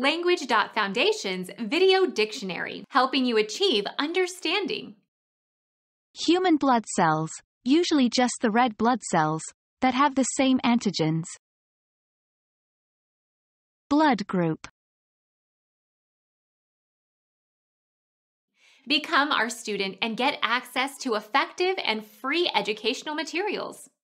Language.Foundation's Video Dictionary, helping you achieve understanding. Human blood cells, usually just the red blood cells, that have the same antigens. Blood group. Become our student and get access to effective and free educational materials.